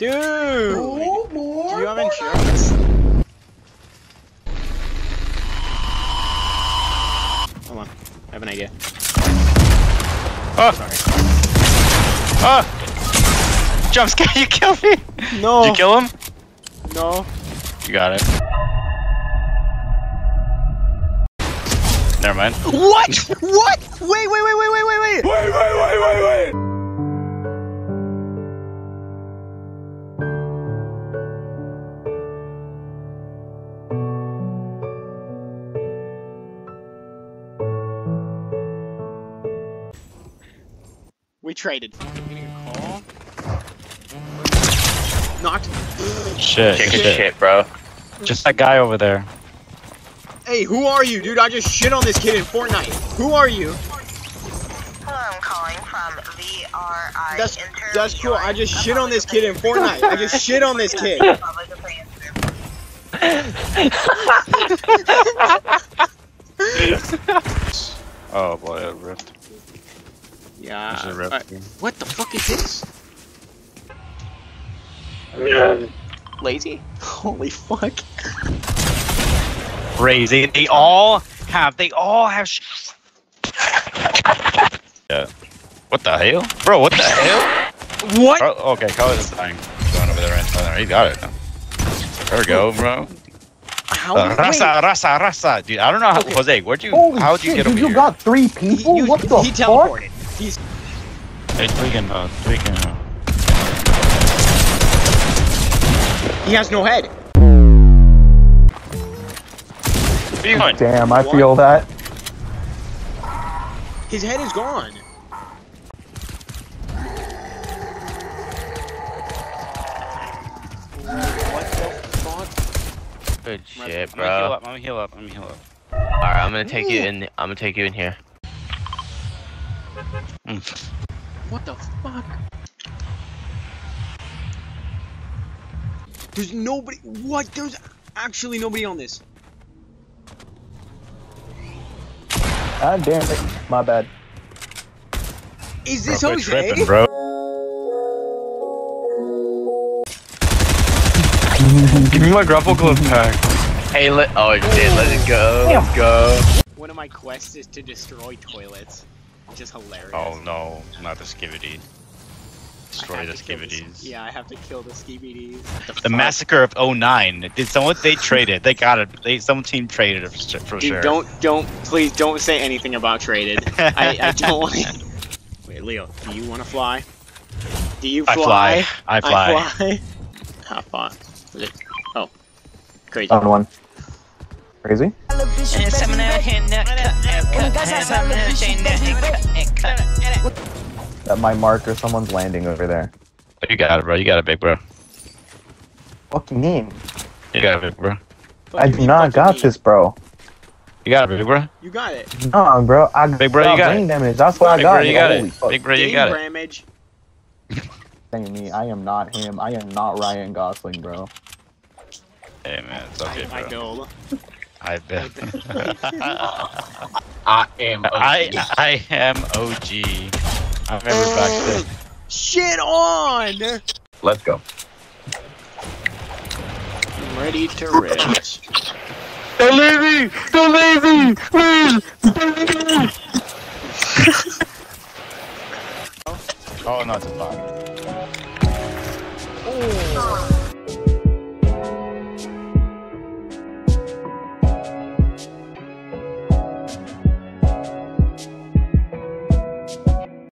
Dude! Oh, more. Do you have insurance? Hold on. I have an idea. Oh, Sorry. oh! Jump scare, you killed me! No! Did you kill him? No. You got it. Never mind. What? What? Wait, wait, wait! Wait, We traded. Getting a call. Knocked. Shit, Chicken shit. shit, bro. Just that guy over there. Hey, who are you, dude? I just shit on this kid in Fortnite. Who are you? Hello, I'm calling from VRI. That's that's cool. I just shit on this kid in Fortnite. I just shit on this kid. Oh boy, a rift. Yeah. There's a rift. uh, what the fuck is this? Lazy? Holy fuck. Crazy. They all have. They all have. Sh- yeah. What the hell, bro? What the hell? What? Carl- okay, Carlos is dying. Going over there right now. He got it. There we go, bro. How? Uh, rasa, rasa, rasa. Dude, I don't know how. Okay. Jose, where'd you? Holy how'd you shit, get dude, over you here? got three he, people? you- what the he fuck? teleported. He's Hey, tweaking, uh, tweaking. Uh. he has no head. What are you doing? Damn, I What? feel that. His head is gone. What the fuck? Good I'm shit, gonna heal bro. up. I'm gonna heal up. I'm gonna heal up. Alright, I'm gonna take you in. I'm gonna take you in here. Mm. What the fuck? There's nobody. What? There's actually nobody on this. God damn it. My bad. Is this Bro, quit Jose? tripping, bro. Give me my grapple glove pack. Hey, let. Oh, it did. Let it go. Let's go. One of my quests is to destroy toilets. Which is hilarious. Oh no, not the skivity. Destroy the to kill the s- skivities. Yeah, I have to kill the skibbities. The massacre of 09. Did someone they traded? They got it. They some team traded it for, for Dude, sure. don't, don't, please don't say anything about traded. I, I don't want to. Wait, Leo, do you want to fly? Do you I fly? fly. I fly. I fly. How far? Was it? Oh, crazy. Down one. Crazy? That might mark or someone's landing over there. Oh, you got it, bro. You got it, big bro. What you mean? You got it, big bro. I you do not got this, bro. You got it, big bro. You got it. Nah, bro. I Big bro, you got brain it. damage. That's what I Big got. bro, you got Holy it. fuck. Big bro, you Game got it. damage. Dang me, I am not him. I am not Ryan Gosling, bro. Hey man, it's okay, I, I bro. Build. I bet. I am. I I am OG. I remember uh, back then. Shit on! Let's go. I'm ready to rest. Don't leave me! Don't leave me! Please! Don't leave me! oh no, it's a bot. Oh.